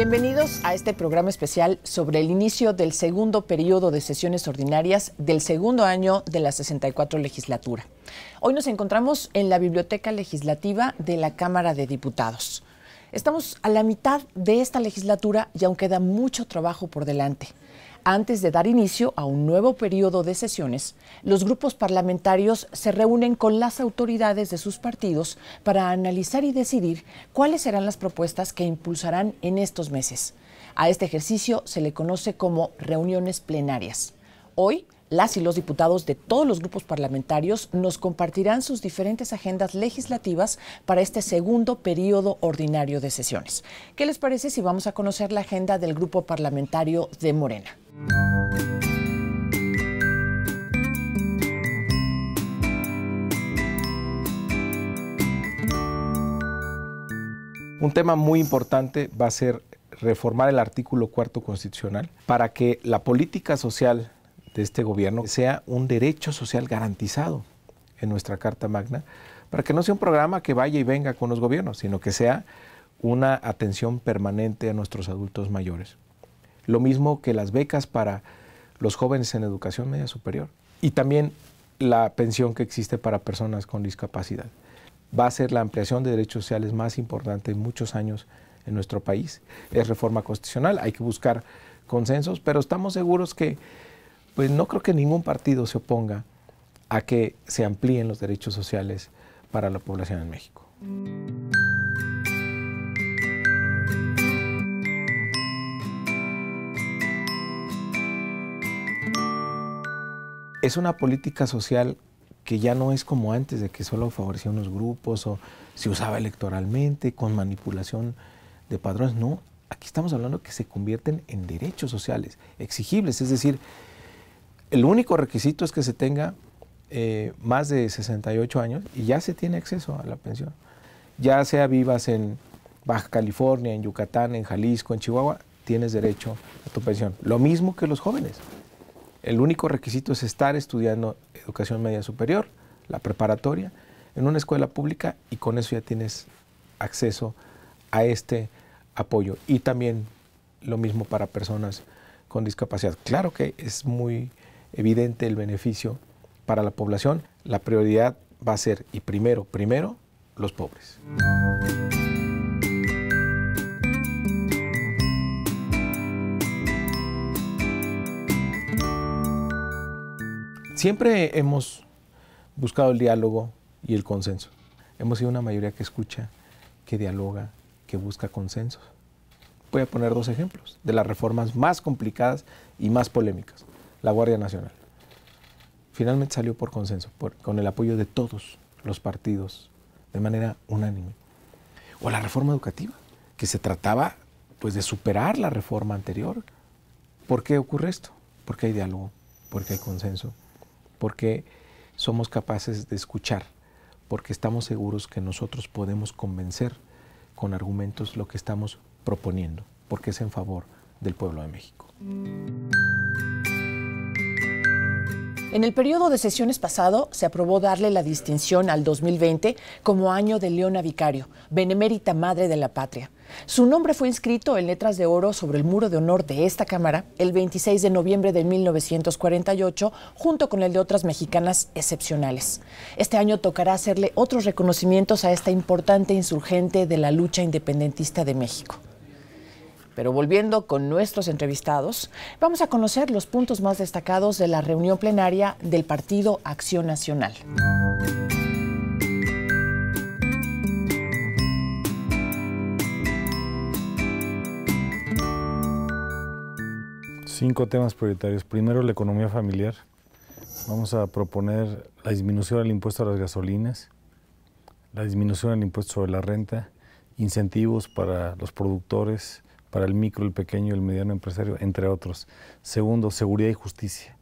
Bienvenidos a este programa especial sobre el inicio del segundo periodo de sesiones ordinarias del segundo año de la 64 legislatura. Hoy nos encontramos en la Biblioteca Legislativa de la Cámara de Diputados. Estamos a la mitad de esta legislatura y aún queda mucho trabajo por delante. Antes de dar inicio a un nuevo periodo de sesiones, los grupos parlamentarios se reúnen con las autoridades de sus partidos para analizar y decidir cuáles serán las propuestas que impulsarán en estos meses. A este ejercicio se le conoce como reuniones plenarias. Hoy, las y los diputados de todos los grupos parlamentarios nos compartirán sus diferentes agendas legislativas para este segundo periodo ordinario de sesiones. ¿Qué les parece si vamos a conocer la agenda del grupo parlamentario de Morena? Un tema muy importante va a ser reformar el artículo cuarto constitucional para que la política social de este gobierno sea un derecho social garantizado en nuestra Carta Magna, para que no sea un programa que vaya y venga con los gobiernos, sino que sea una atención permanente a nuestros adultos mayores. Lo mismo que las becas para los jóvenes en educación media superior. Y también la pensión que existe para personas con discapacidad. Va a ser la ampliación de derechos sociales más importante en muchos años en nuestro país. Es reforma constitucional, hay que buscar consensos, pero estamos seguros que pues no creo que ningún partido se oponga a que se amplíen los derechos sociales para la población en México. es una política social que ya no es como antes, de que solo favorecía unos grupos o se usaba electoralmente con manipulación de padrones. No, aquí estamos hablando que se convierten en derechos sociales exigibles, es decir, el único requisito es que se tenga eh, más de 68 años y ya se tiene acceso a la pensión. Ya sea vivas en Baja California, en Yucatán, en Jalisco, en Chihuahua, tienes derecho a tu pensión. Lo mismo que los jóvenes. El único requisito es estar estudiando educación media superior, la preparatoria, en una escuela pública y con eso ya tienes acceso a este apoyo. Y también lo mismo para personas con discapacidad. Claro que es muy evidente el beneficio para la población. La prioridad va a ser, y primero, primero, los pobres. Siempre hemos buscado el diálogo y el consenso. Hemos sido una mayoría que escucha, que dialoga, que busca consensos. Voy a poner dos ejemplos de las reformas más complicadas y más polémicas. La Guardia Nacional. Finalmente salió por consenso, con el apoyo de todos los partidos, de manera unánime. O la reforma educativa, que se trataba pues de superar la reforma anterior. ¿Por qué ocurre esto? Porque hay diálogo, porque hay consenso, porque somos capaces de escuchar, porque estamos seguros que nosotros podemos convencer con argumentos lo que estamos proponiendo, porque es en favor del pueblo de México. En el periodo de sesiones pasado se aprobó darle la distinción al 2020 como año de Leona Vicario, benemérita madre de la patria. Su nombre fue inscrito en letras de oro sobre el muro de honor de esta Cámara el 26 de noviembre de 1948, junto con el de otras mexicanas excepcionales. Este año tocará hacerle otros reconocimientos a esta importante insurgente de la lucha independentista de México. Pero volviendo con nuestros entrevistados, vamos a conocer los puntos más destacados de la reunión plenaria del Partido Acción Nacional. Cinco temas prioritarios. Primero, la economía familiar. Vamos a proponer la disminución del impuesto a las gasolinas, la disminución del impuesto sobre la renta, incentivos para los productores, para el micro, el pequeño el mediano empresario, entre otros. Segundo, seguridad y justicia,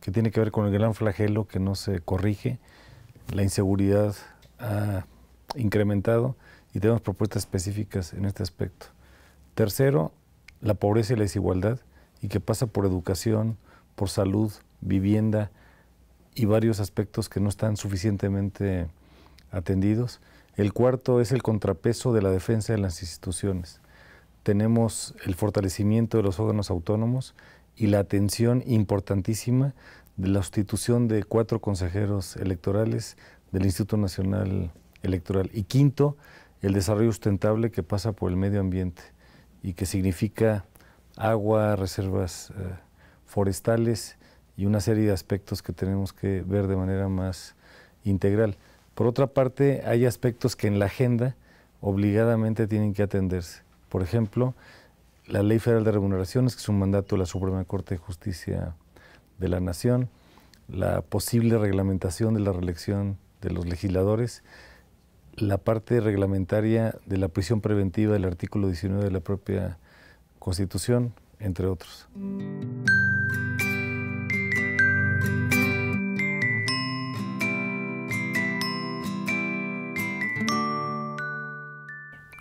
que tiene que ver con el gran flagelo que no se corrige. La inseguridad ha incrementado y tenemos propuestas específicas en este aspecto. Tercero, la pobreza y la desigualdad, y que pasa por educación, por salud, vivienda y varios aspectos que no están suficientemente atendidos. El cuarto es el contrapeso de la defensa de las instituciones tenemos el fortalecimiento de los órganos autónomos y la atención importantísima de la sustitución de cuatro consejeros electorales del Instituto Nacional Electoral. Y quinto, el desarrollo sustentable que pasa por el medio ambiente y que significa agua, reservas eh, forestales y una serie de aspectos que tenemos que ver de manera más integral. Por otra parte, hay aspectos que en la agenda obligadamente tienen que atenderse. Por ejemplo, la Ley Federal de Remuneraciones, que es un mandato de la Suprema Corte de Justicia de la Nación, la posible reglamentación de la reelección de los legisladores, la parte reglamentaria de la prisión preventiva del artículo 19 de la propia Constitución, entre otros.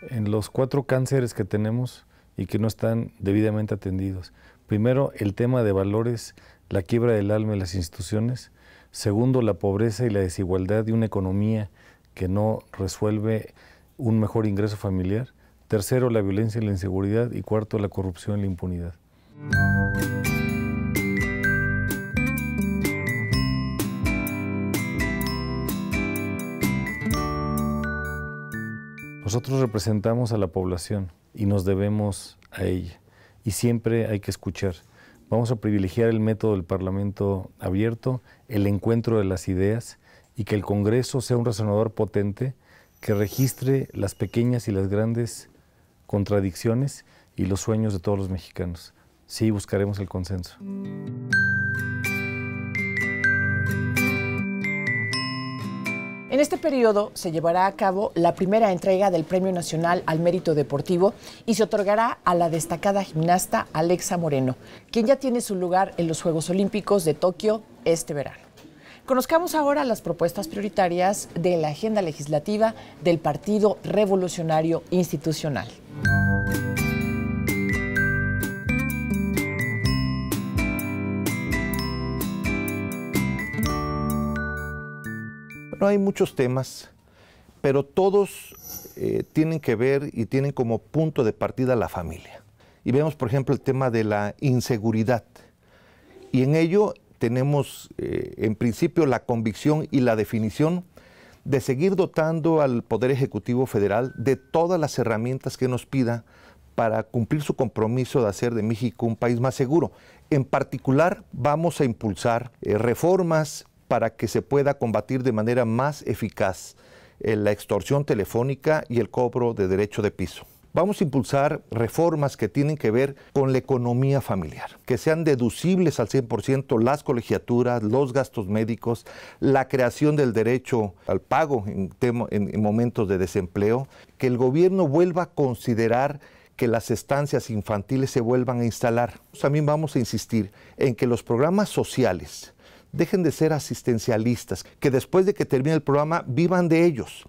En los cuatro cánceres que tenemos y que no están debidamente atendidos. Primero, el tema de valores, la quiebra del alma y las instituciones. Segundo, la pobreza y la desigualdad de una economía que no resuelve un mejor ingreso familiar. Tercero, la violencia y la inseguridad. Y cuarto, la corrupción y la impunidad. Nosotros representamos a la población y nos debemos a ella. Y siempre hay que escuchar. Vamos a privilegiar el método del Parlamento abierto, el encuentro de las ideas y que el Congreso sea un resonador potente que registre las pequeñas y las grandes contradicciones y los sueños de todos los mexicanos. Sí, buscaremos el consenso. En este periodo se llevará a cabo la primera entrega del Premio Nacional al Mérito Deportivo y se otorgará a la destacada gimnasta Alexa Moreno, quien ya tiene su lugar en los Juegos Olímpicos de Tokio este verano. Conozcamos ahora las propuestas prioritarias de la agenda legislativa del Partido Revolucionario Institucional. No hay muchos temas, pero todos eh, tienen que ver y tienen como punto de partida la familia. Y vemos, por ejemplo, el tema de la inseguridad. Y en ello tenemos, eh, en principio, la convicción y la definición de seguir dotando al Poder Ejecutivo Federal de todas las herramientas que nos pida para cumplir su compromiso de hacer de México un país más seguro. En particular, vamos a impulsar eh, reformas para que se pueda combatir de manera más eficaz eh, la extorsión telefónica y el cobro de derecho de piso. Vamos a impulsar reformas que tienen que ver con la economía familiar, que sean deducibles al 100% las colegiaturas, los gastos médicos, la creación del derecho al pago en, en momentos de desempleo, que el gobierno vuelva a considerar que las estancias infantiles se vuelvan a instalar. También vamos a insistir en que los programas sociales, dejen de ser asistencialistas, que después de que termine el programa vivan de ellos.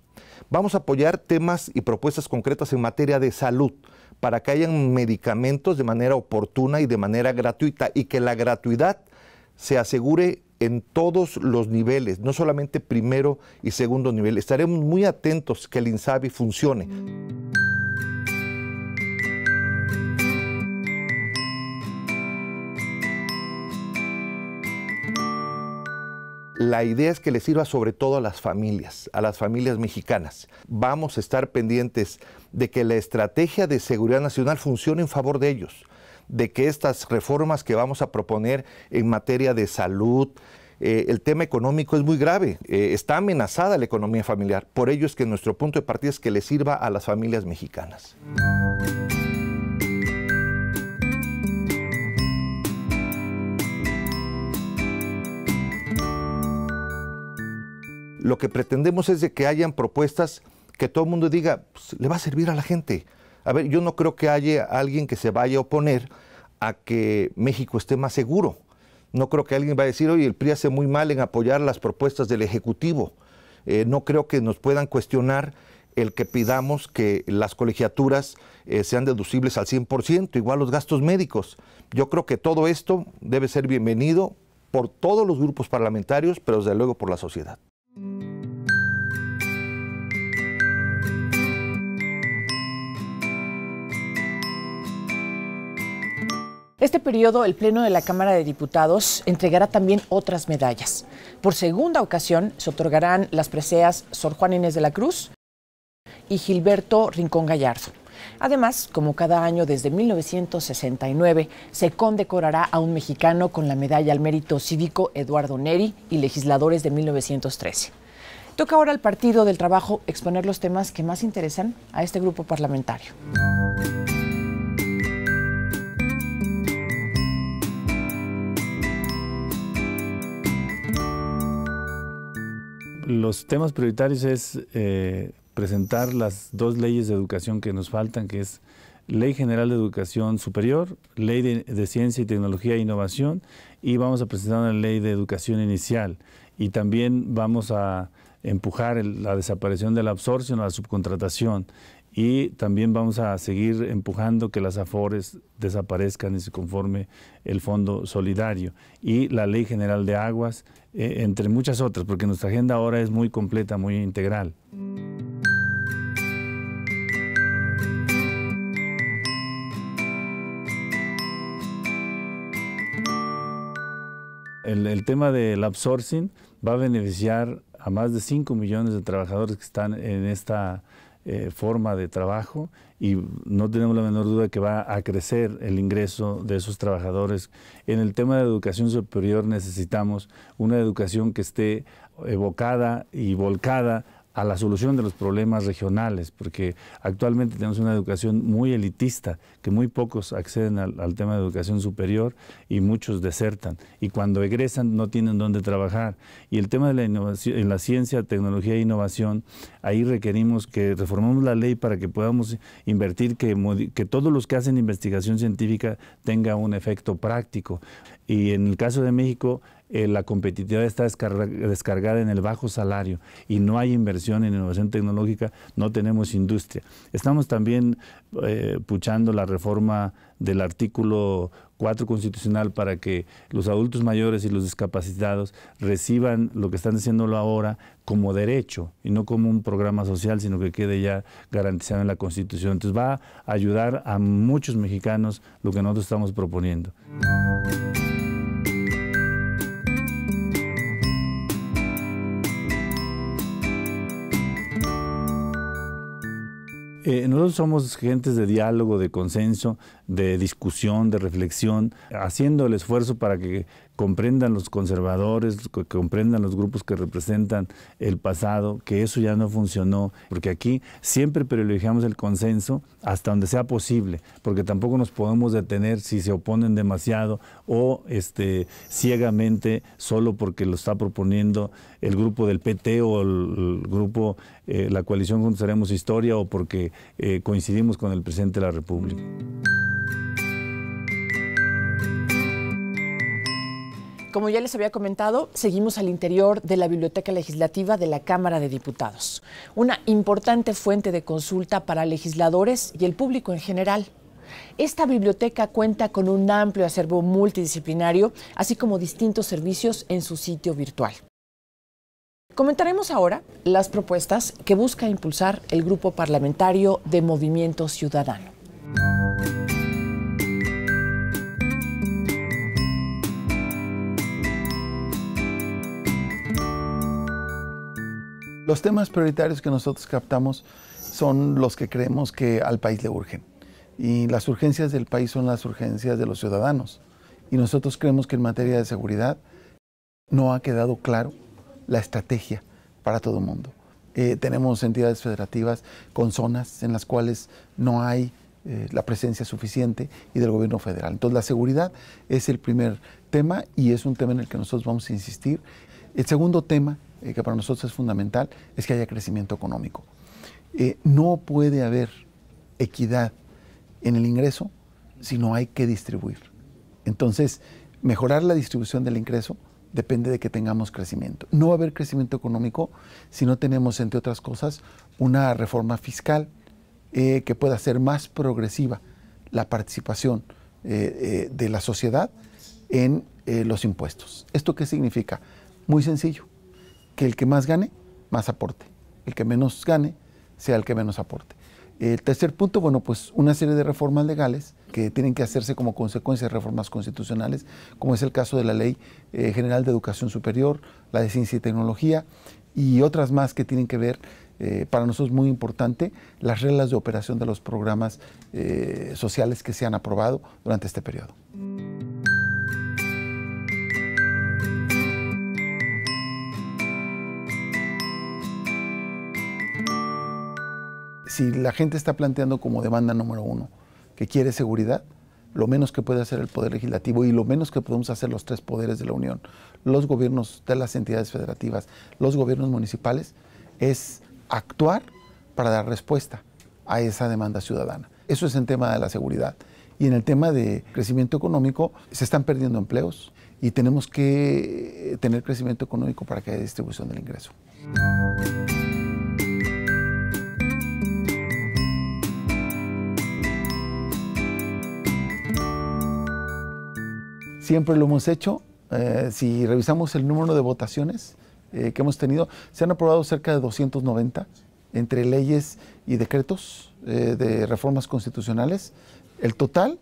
Vamos a apoyar temas y propuestas concretas en materia de salud para que hayan medicamentos de manera oportuna y de manera gratuita y que la gratuidad se asegure en todos los niveles, no solamente primero y segundo nivel. Estaremos muy atentos que el INSABI funcione. La idea es que le sirva sobre todo a las familias, a las familias mexicanas. Vamos a estar pendientes de que la estrategia de seguridad nacional funcione en favor de ellos, de que estas reformas que vamos a proponer en materia de salud, eh, el tema económico es muy grave, eh, está amenazada la economía familiar. Por ello es que nuestro punto de partida es que le sirva a las familias mexicanas. Lo que pretendemos es de que hayan propuestas que todo el mundo diga, pues, le va a servir a la gente. A ver, yo no creo que haya alguien que se vaya a oponer a que México esté más seguro. No creo que alguien va a decir, oye, el PRI hace muy mal en apoyar las propuestas del Ejecutivo. Eh, no creo que nos puedan cuestionar el que pidamos que las colegiaturas eh, sean deducibles al 100%, igual los gastos médicos. Yo creo que todo esto debe ser bienvenido por todos los grupos parlamentarios, pero desde luego por la sociedad. Este periodo, el Pleno de la Cámara de Diputados entregará también otras medallas. Por segunda ocasión se otorgarán las preseas Sor Juan Inés de la Cruz y Gilberto Rincón Gallardo. Además, como cada año desde 1969, se condecorará a un mexicano con la medalla al mérito cívico Eduardo Neri y legisladores de 1913. Toca ahora al Partido del Trabajo exponer los temas que más interesan a este grupo parlamentario. los temas prioritarios es eh, presentar las dos leyes de educación que nos faltan, que es Ley General de Educación Superior, Ley de, Ciencia y Tecnología e Innovación, y vamos a presentar una ley de educación inicial. Y también vamos a empujar la desaparición de la absorción, la subcontratación y también vamos a seguir empujando que las AFORES desaparezcan y se conforme el Fondo Solidario y la Ley General de Aguas, eh, entre muchas otras, porque nuestra agenda ahora es muy completa, muy integral. El, tema del outsourcing va a beneficiar a más de 5 millones de trabajadores que están en esta eh, forma de trabajo y no tenemos la menor duda que va a crecer el ingreso de esos trabajadores. En el tema de educación superior necesitamos una educación que esté evocada y volcada a la solución de los problemas regionales, porque actualmente tenemos una educación muy elitista, que muy pocos acceden al, tema de educación superior y muchos desertan. Y cuando egresan no tienen dónde trabajar. Y el tema de la innovación, en la ciencia, tecnología e innovación, ahí requerimos que reformemos la ley para que podamos invertir, que, que todos los que hacen investigación científica tenga un efecto práctico. Y en el caso de México, eh, la competitividad está descargada en el bajo salario y no hay inversión en innovación tecnológica, no tenemos industria. Estamos también eh, puchando la reforma del artículo 4 constitucional para que los adultos mayores y los discapacitados reciban lo que están haciéndolo ahora como derecho y no como un programa social, sino que quede ya garantizado en la Constitución. Entonces va a ayudar a muchos mexicanos lo que nosotros estamos proponiendo. Eh, nosotros somos gentes de diálogo, de consenso, de discusión, de reflexión, haciendo el esfuerzo para que comprendan los conservadores, que comprendan los grupos que representan el pasado, que eso ya no funcionó, porque aquí siempre privilegiamos el consenso hasta donde sea posible, porque tampoco nos podemos detener si se oponen demasiado o este, ciegamente solo porque lo está proponiendo el grupo del PT o el, grupo, eh, la coalición Juntos Haremos Historia o porque eh, coincidimos con el presidente de la República. Como ya les había comentado, seguimos al interior de la Biblioteca Legislativa de la Cámara de Diputados, una importante fuente de consulta para legisladores y el público en general. Esta biblioteca cuenta con un amplio acervo multidisciplinario, así como distintos servicios en su sitio virtual. Comentaremos ahora las propuestas que busca impulsar el grupo parlamentario de Movimiento Ciudadano. Los temas prioritarios que nosotros captamos son los que creemos que al país le urgen. Y las urgencias del país son las urgencias de los ciudadanos. Y nosotros creemos que en materia de seguridad no ha quedado claro la estrategia para todo el mundo. Eh, tenemos entidades federativas con zonas en las cuales no hay eh, la presencia suficiente y del gobierno federal. Entonces la seguridad es el primer tema y es un tema en el que nosotros vamos a insistir. El segundo tema eh, que para nosotros es fundamental, es que haya crecimiento económico. Eh, no puede haber equidad en el ingreso si no hay que distribuir. Entonces, mejorar la distribución del ingreso depende de que tengamos crecimiento. No va a haber crecimiento económico si no tenemos, entre otras cosas, una reforma fiscal eh, que pueda ser más progresiva la participación de la sociedad en los impuestos. ¿Esto qué significa? Muy sencillo que el que más gane, más aporte. El que menos gane, sea el que menos aporte. El tercer punto, bueno, pues una serie de reformas legales que tienen que hacerse como consecuencia de reformas constitucionales, como es el caso de la Ley eh, General de Educación Superior, la de Ciencia y Tecnología y otras más que tienen que ver, eh, para nosotros muy importante, las reglas de operación de los programas eh, sociales que se han aprobado durante este periodo. Si la gente está planteando como demanda número uno que quiere seguridad, lo menos que puede hacer el Poder Legislativo y lo menos que podemos hacer los tres poderes de la Unión, los gobiernos de las entidades federativas, los gobiernos municipales, es actuar para dar respuesta a esa demanda ciudadana. Eso es en tema de la seguridad. Y en el tema de crecimiento económico, se están perdiendo empleos y tenemos que tener crecimiento económico para que haya distribución del ingreso. Siempre lo hemos hecho. Eh, si revisamos el número de votaciones eh, que hemos tenido, se han aprobado cerca de 290 entre leyes y decretos eh, de reformas constitucionales. El total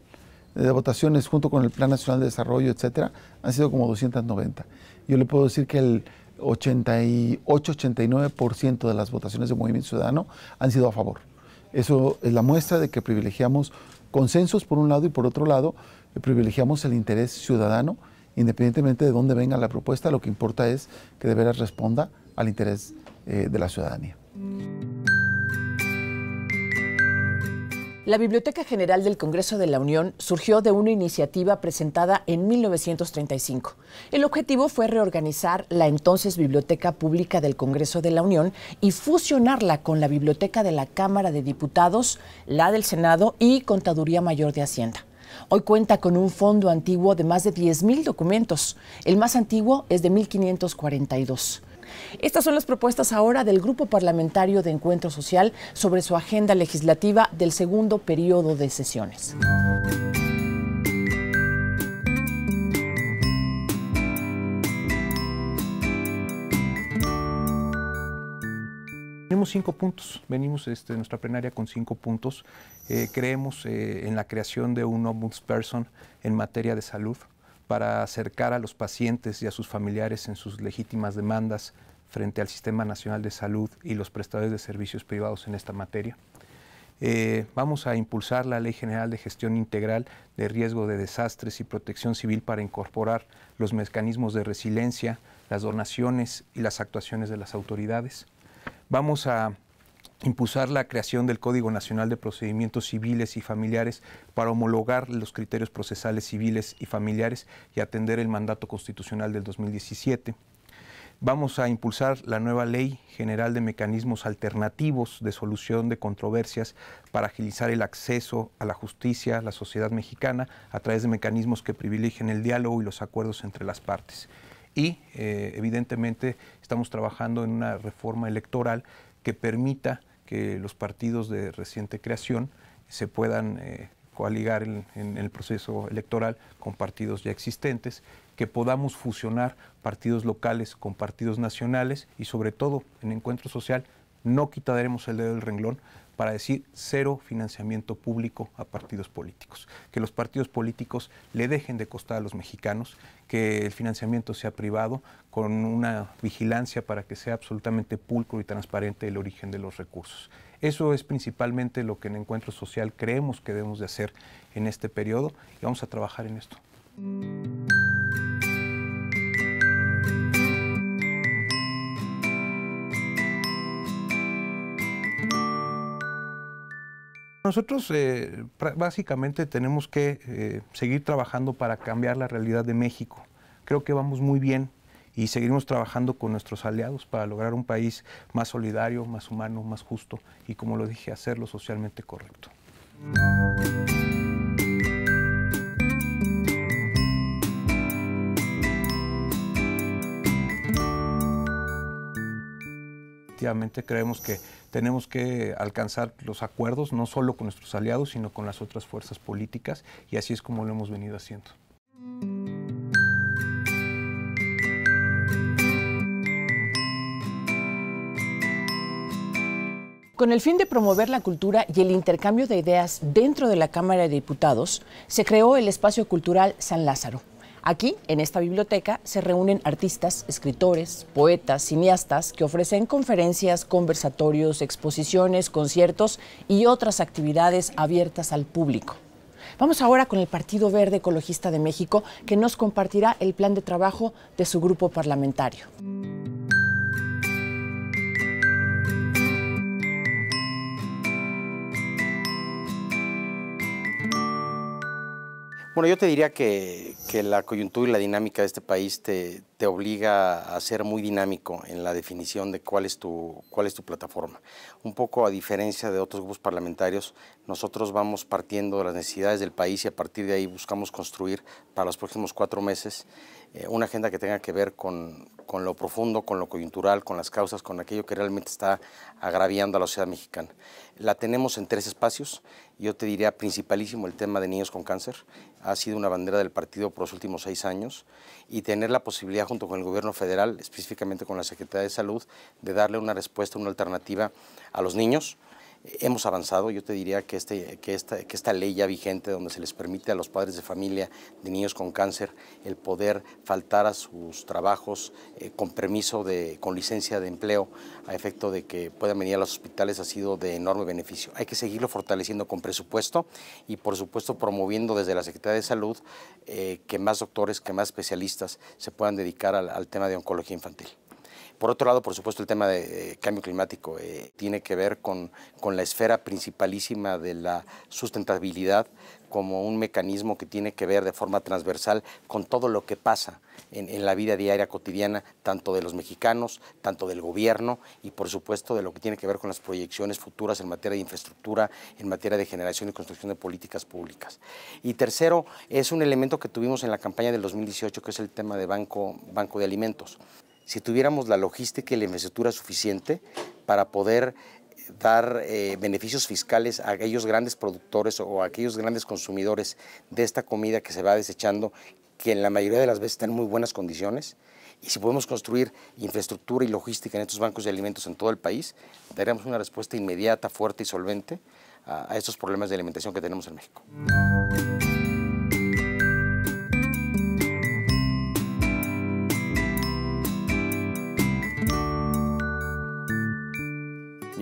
de votaciones junto con el Plan Nacional de Desarrollo, etcétera, han sido como 290. Yo le puedo decir que el 88-89% de las votaciones de Movimiento Ciudadano han sido a favor. Eso es la muestra de que privilegiamos consensos por un lado y por otro lado privilegiamos el interés ciudadano, independientemente de dónde venga la propuesta, lo que importa es que de veras responda al interés eh, de la ciudadanía. La Biblioteca General del Congreso de la Unión surgió de una iniciativa presentada en 1935. El objetivo fue reorganizar la entonces Biblioteca Pública del Congreso de la Unión y fusionarla con la Biblioteca de la Cámara de Diputados, la del Senado y Contaduría Mayor de Hacienda. Hoy cuenta con un fondo antiguo de más de 10.000 documentos. El más antiguo es de 1542. Estas son las propuestas ahora del Grupo Parlamentario de Encuentro Social sobre su agenda legislativa del segundo periodo de sesiones. Tenemos cinco puntos, venimos este, nuestra plenaria con cinco puntos. Eh, creemos eh, en la creación de un ombudsperson en materia de salud para acercar a los pacientes y a sus familiares en sus legítimas demandas frente al Sistema Nacional de Salud y los prestadores de servicios privados en esta materia. Eh, vamos a impulsar la Ley General de Gestión Integral de Riesgo de Desastres y Protección Civil para incorporar los mecanismos de resiliencia, las donaciones y las actuaciones de las autoridades. Vamos a impulsar la creación del Código Nacional de Procedimientos Civiles y Familiares para homologar los criterios procesales civiles y familiares y atender el mandato constitucional del 2017. Vamos a impulsar la nueva Ley General de Mecanismos Alternativos de Solución de Controversias para agilizar el acceso a la justicia a la sociedad mexicana a través de mecanismos que privilegien el diálogo y los acuerdos entre las partes y eh, evidentemente estamos trabajando en una reforma electoral que permita que los partidos de reciente creación se puedan eh, coaligar en, el proceso electoral con partidos ya existentes, que podamos fusionar partidos locales con partidos nacionales y sobre todo en encuentro social no quitaremos el dedo del renglón para decir cero financiamiento público a partidos políticos, que los partidos políticos le dejen de costar a los mexicanos, que el financiamiento sea privado, con una vigilancia para que sea absolutamente pulcro y transparente el origen de los recursos. Eso es principalmente lo que en Encuentro Social creemos que debemos de hacer en este periodo y vamos a trabajar en esto. Nosotros eh, básicamente tenemos que eh, seguir trabajando para cambiar la realidad de México. Creo que vamos muy bien y seguiremos trabajando con nuestros aliados para lograr un país más solidario, más humano, más justo y, como lo dije, hacerlo socialmente correcto. Efectivamente creemos que tenemos que alcanzar los acuerdos no solo con nuestros aliados, sino con las otras fuerzas políticas y así es como lo hemos venido haciendo. con el fin de promover la cultura y el intercambio de ideas dentro de la Cámara de Diputados, se creó el espacio cultural San Lázaro. Aquí, en esta biblioteca, se reúnen artistas, escritores, poetas, cineastas que ofrecen conferencias, conversatorios, exposiciones, conciertos y otras actividades abiertas al público. Vamos ahora con el Partido Verde Ecologista de México, que nos compartirá el plan de trabajo de su grupo parlamentario. Bueno, yo te diría que, la coyuntura y la dinámica de este país te, obliga a ser muy dinámico en la definición de cuál es, tu, cuál es tu plataforma. Un poco a diferencia de otros grupos parlamentarios, nosotros vamos partiendo de las necesidades del país y a partir de ahí buscamos construir para los próximos cuatro meses eh, una agenda que tenga que ver con, con lo profundo, con lo coyuntural, con las causas, con aquello que realmente está agraviando a la sociedad mexicana. La tenemos en tres espacios. Yo te diría principalísimo el tema de niños con cáncer. Ha sido una bandera del partido por los últimos seis años y tener la posibilidad junto con el gobierno federal, específicamente con la Secretaría de Salud, de darle una respuesta, una alternativa a los niños hemos avanzado. Yo te diría que, este, que, esta, ley ya vigente, donde se les permite a los padres de familia de niños con cáncer el poder faltar a sus trabajos eh, con permiso, de, con licencia de empleo, a efecto de que puedan venir a los hospitales, ha sido de enorme beneficio. Hay que seguirlo fortaleciendo con presupuesto y, por supuesto, promoviendo desde la Secretaría de Salud eh, que más doctores, que más especialistas se puedan dedicar al tema de oncología infantil. Por otro lado, por supuesto, el tema de cambio climático eh, tiene que ver con, la esfera principalísima de la sustentabilidad como un mecanismo que tiene que ver de forma transversal con todo lo que pasa en, la vida diaria cotidiana, tanto de los mexicanos, tanto del gobierno y por supuesto de lo que tiene que ver con las proyecciones futuras en materia de infraestructura, en materia de generación y construcción de políticas públicas. Y tercero, es un elemento que tuvimos en la campaña del 2018, que es el tema de banco, banco de alimentos si tuviéramos la logística y la infraestructura suficiente para poder dar eh, beneficios fiscales a aquellos grandes productores o a aquellos grandes consumidores de esta comida que se va desechando, que en la mayoría de las veces están en muy buenas condiciones. Y si podemos construir infraestructura y logística en estos bancos de alimentos en todo el país, daríamos una respuesta inmediata, fuerte y solvente a estos problemas de alimentación que tenemos en México.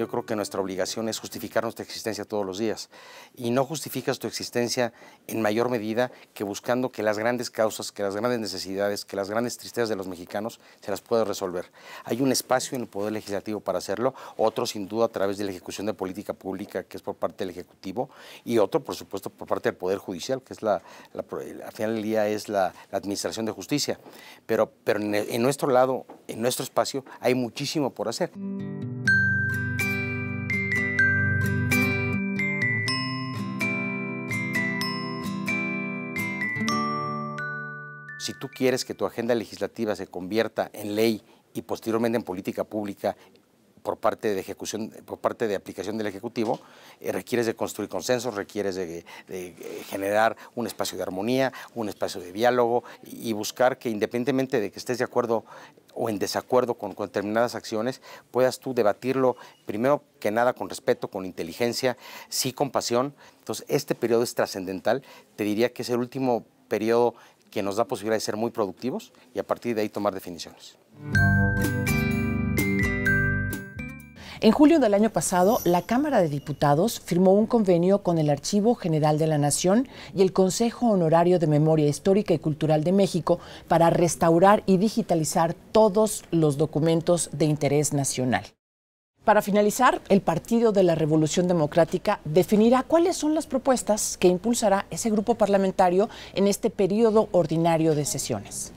Yo creo que nuestra obligación es justificar nuestra existencia todos los días. Y no justificas tu existencia en mayor medida que buscando que las grandes causas, que las grandes necesidades, que las grandes tristezas de los mexicanos se las pueda resolver. Hay un espacio en el Poder Legislativo para hacerlo, otro sin duda a través de la ejecución de política pública, que es por parte del Ejecutivo, y otro, por supuesto, por parte del Poder Judicial, que es la, al final del día es la, Administración de Justicia. Pero, pero en nuestro lado, en nuestro espacio, hay muchísimo por hacer. Si tú quieres que tu agenda legislativa se convierta en ley y posteriormente en política pública por parte de ejecución, por parte de aplicación del Ejecutivo, eh, requieres de construir consensos, requieres de, generar un espacio de armonía, un espacio de diálogo y, buscar que independientemente de que estés de acuerdo o en desacuerdo con, con, determinadas acciones, puedas tú debatirlo primero que nada con respeto, con inteligencia, sí con pasión. Entonces, este periodo es trascendental. Te diría que es el último periodo que nos da posibilidad de ser muy productivos y a partir de ahí tomar definiciones. En julio del año pasado, la Cámara de Diputados firmó un convenio con el Archivo General de la Nación y el Consejo Honorario de Memoria Histórica y Cultural de México para restaurar y digitalizar todos los documentos de interés nacional. Para finalizar, el Partido de la Revolución Democrática definirá cuáles son las propuestas que impulsará ese grupo parlamentario en este periodo ordinario de sesiones.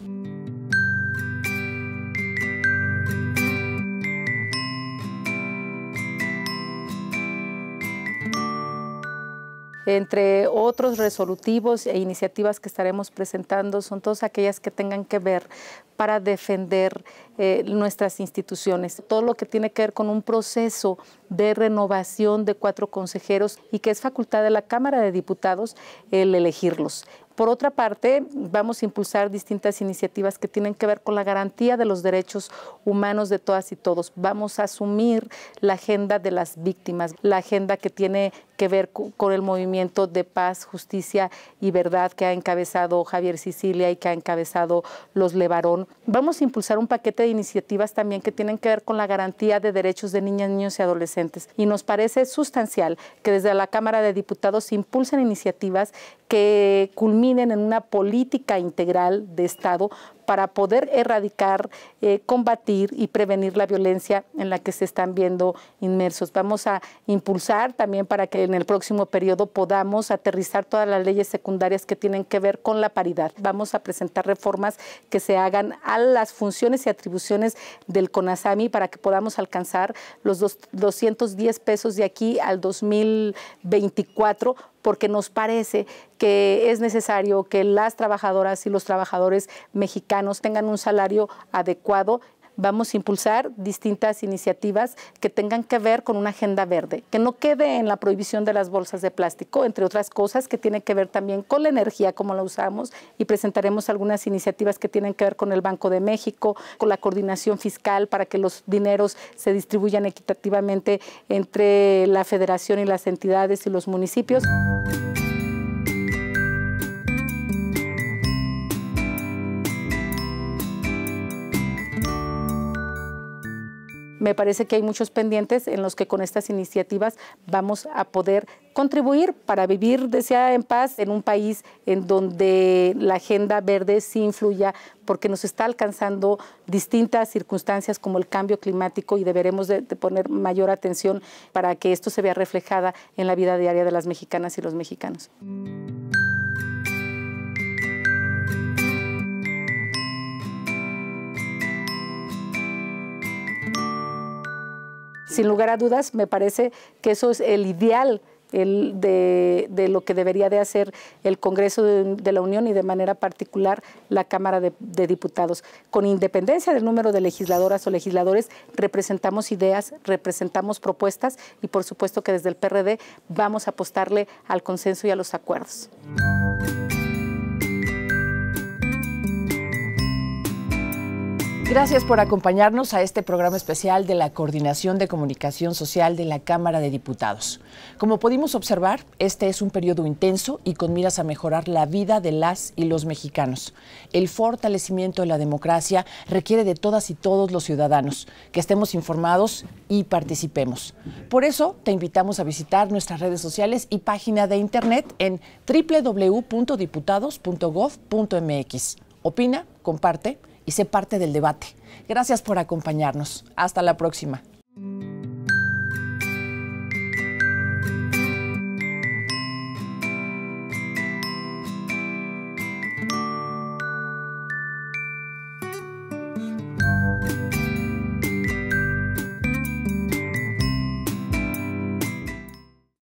Entre otros resolutivos e iniciativas que estaremos presentando son todas aquellas que tengan que ver para defender eh, nuestras instituciones. Todo lo que tiene que ver con un proceso de renovación de cuatro consejeros y que es facultad de la Cámara de Diputados el elegirlos. Por otra parte, vamos a impulsar distintas iniciativas que tienen que ver con la garantía de los derechos humanos de todas y todos. Vamos a asumir la agenda de las víctimas, la agenda que tiene que ver con el movimiento de paz, justicia y verdad que ha encabezado Javier Sicilia y que ha encabezado los Levarón. Vamos a impulsar un paquete de iniciativas también que tienen que ver con la garantía de derechos de niñas, niños y adolescentes. Y nos parece sustancial que desde la Cámara de Diputados se impulsen iniciativas que culminen en una política integral de Estado para poder erradicar, eh, combatir y prevenir la violencia en la que se están viendo inmersos. Vamos a impulsar también para que en el próximo periodo podamos aterrizar todas las leyes secundarias que tienen que ver con la paridad. Vamos a presentar reformas que se hagan a las funciones y atribuciones del CONASAMI para que podamos alcanzar los 210 pesos de aquí al 2024 porque nos parece que es necesario que las trabajadoras y los trabajadores mexicanos tengan un salario adecuado vamos a impulsar distintas iniciativas que tengan que ver con una agenda verde, que no quede en la prohibición de las bolsas de plástico, entre otras cosas que tiene que ver también con la energía, como la usamos, y presentaremos algunas iniciativas que tienen que ver con el Banco de México, con la coordinación fiscal para que los dineros se distribuyan equitativamente entre la federación y las entidades y los municipios. Me parece que hay muchos pendientes en los que con estas iniciativas vamos a poder contribuir para vivir deseada en paz en un país en donde la agenda verde sí influya porque nos está alcanzando distintas circunstancias como el cambio climático y deberemos de, de poner mayor atención para que esto se vea reflejada en la vida diaria de las mexicanas y los mexicanos. Sin lugar a dudas, me parece que eso es el ideal de, lo que debería de hacer el Congreso de, la Unión y de manera particular la Cámara de, Diputados. Con independencia del número de legisladoras o legisladores, representamos ideas, representamos propuestas y por supuesto que desde el PRD vamos a apostarle al consenso y a los acuerdos. Gracias por acompañarnos a este programa especial de la Coordinación de Comunicación Social de la Cámara de Diputados. Como pudimos observar, este es un periodo intenso y con miras a mejorar la vida de las y los mexicanos. El fortalecimiento de la democracia requiere de todas y todos los ciudadanos, que estemos informados y participemos. Por eso, te invitamos a visitar nuestras redes sociales y página de internet en www.diputados.gov.mx. Opina, comparte y sé parte del debate. Gracias por acompañarnos. Hasta la próxima.